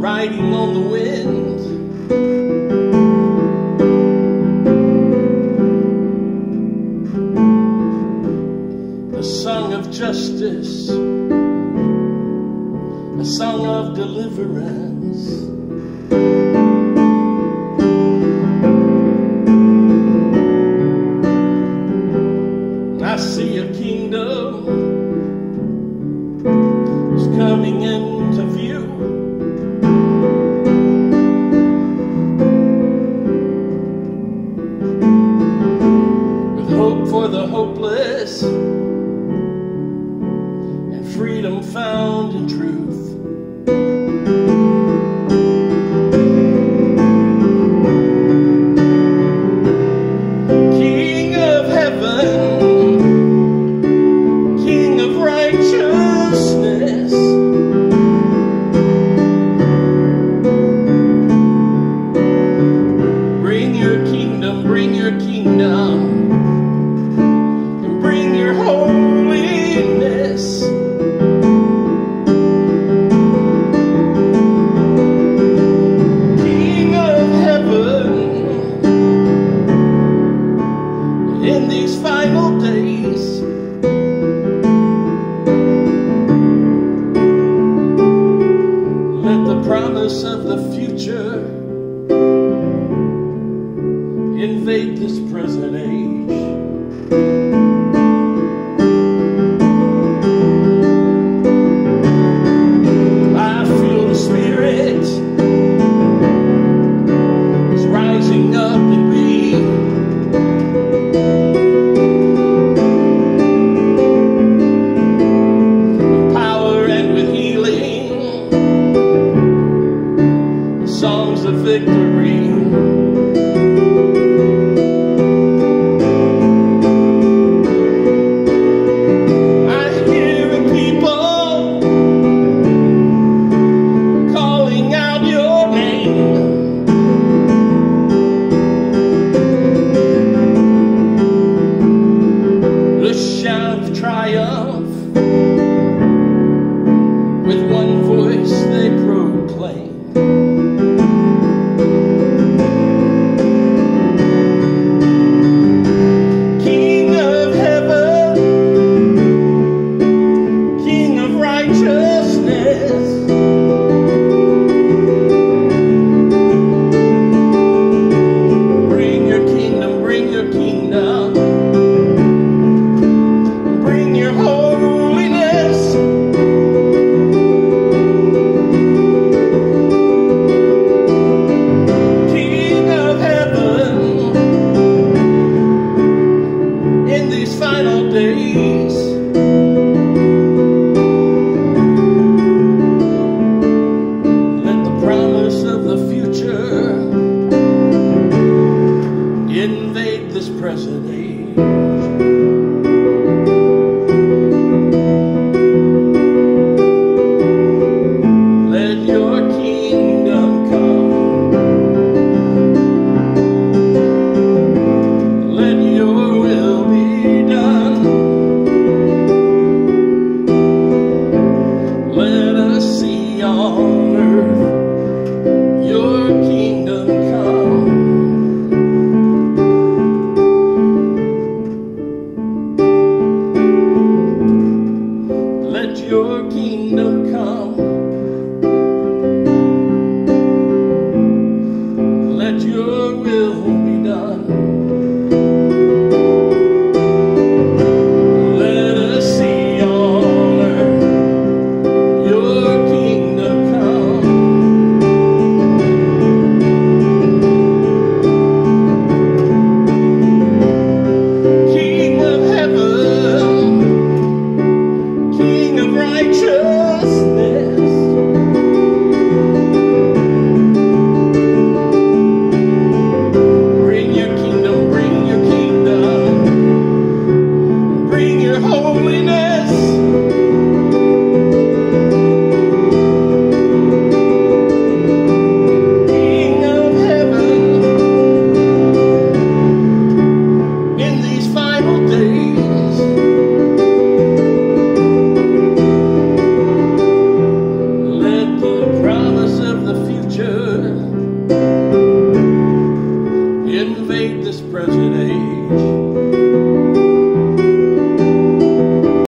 riding on the wind. A song of justice, a song of deliverance. freedom found in truth. days. Let the promise of the future invade this present age. triumph.